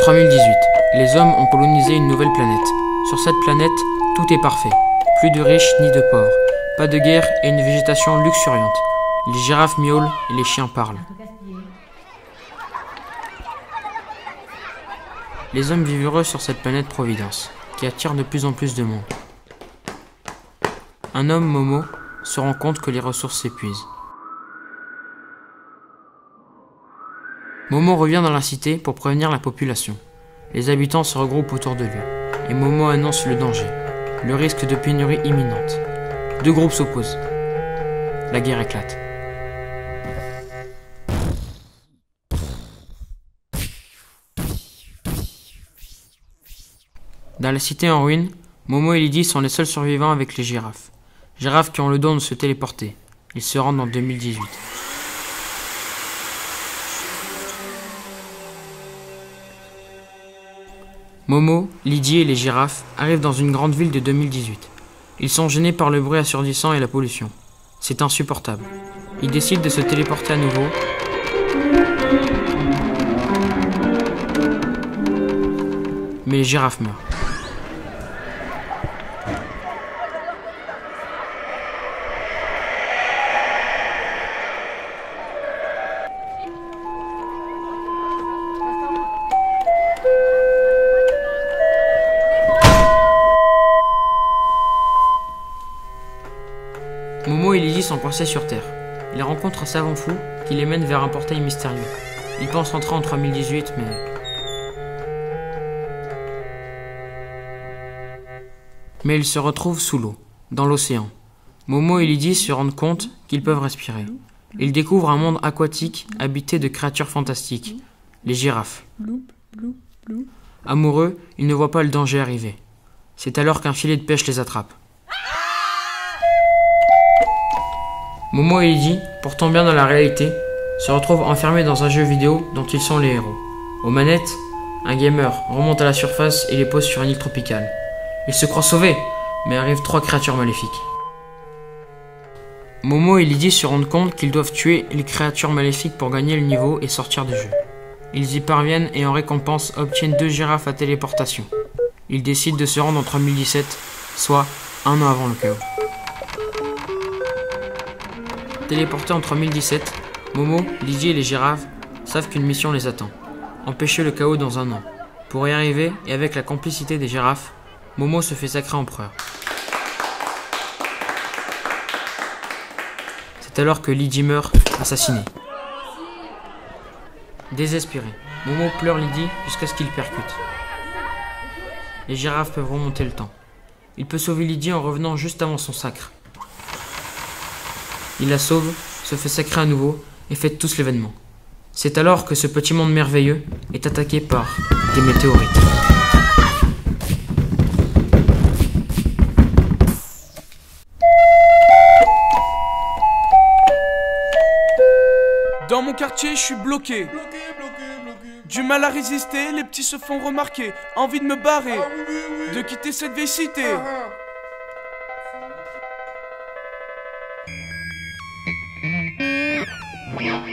3018. Les hommes ont colonisé une nouvelle planète. Sur cette planète, tout est parfait. Plus de riches ni de pauvres. Pas de guerre et une végétation luxuriante. Les girafes miaulent et les chiens parlent. Les hommes vivent heureux sur cette planète Providence, qui attire de plus en plus de monde. Un homme, Momo, se rend compte que les ressources s'épuisent. Momo revient dans la cité pour prévenir la population. Les habitants se regroupent autour de lui, et Momo annonce le danger, le risque de pénurie imminente. Deux groupes s'opposent. La guerre éclate. Dans la cité en ruine, Momo et Lydie sont les seuls survivants avec les girafes. Girafes qui ont le don de se téléporter. Ils se rendent en 2018. Momo, Lydie et les girafes arrivent dans une grande ville de 2018. Ils sont gênés par le bruit assourdissant et la pollution. C'est insupportable. Ils décident de se téléporter à nouveau. Mais les girafes meurent. Sont coincés sur Terre. Ils rencontrent un savant fou qui les mène vers un portail mystérieux. Ils pensent entrer en 3018, mais... Mais ils se retrouvent sous l'eau, dans l'océan. Momo et Lydie se rendent compte qu'ils peuvent respirer. Ils découvrent un monde aquatique habité de créatures fantastiques, les girafes. Amoureux, ils ne voient pas le danger arriver. C'est alors qu'un filet de pêche les attrape. Momo et Lydie, pourtant bien dans la réalité, se retrouvent enfermés dans un jeu vidéo dont ils sont les héros. Aux manettes, un gamer remonte à la surface et les pose sur une île tropicale. Ils se croient sauvés, mais arrivent trois créatures maléfiques. Momo et Lydie se rendent compte qu'ils doivent tuer les créatures maléfiques pour gagner le niveau et sortir du jeu. Ils y parviennent et en récompense obtiennent deux girafes à téléportation. Ils décident de se rendre en 3017, soit un an avant le chaos. Téléportés en 3017, Momo, Lydie et les girafes savent qu'une mission les attend. Empêcher le chaos dans un an. Pour y arriver, et avec la complicité des girafes, Momo se fait sacré empereur. C'est alors que Lydie meurt, assassinée. Désespéré, Momo pleure Lydie jusqu'à ce qu'il percute. Les girafes peuvent remonter le temps. Il peut sauver Lydie en revenant juste avant son sacre. Il la sauve, se fait sacrer à nouveau et fête tous l'événement. C'est alors que ce petit monde merveilleux est attaqué par des météorites. Dans mon quartier, je suis bloqué. Du mal à résister, les petits se font remarquer. Envie de me barrer, de quitter cette vieille cité. Yeah.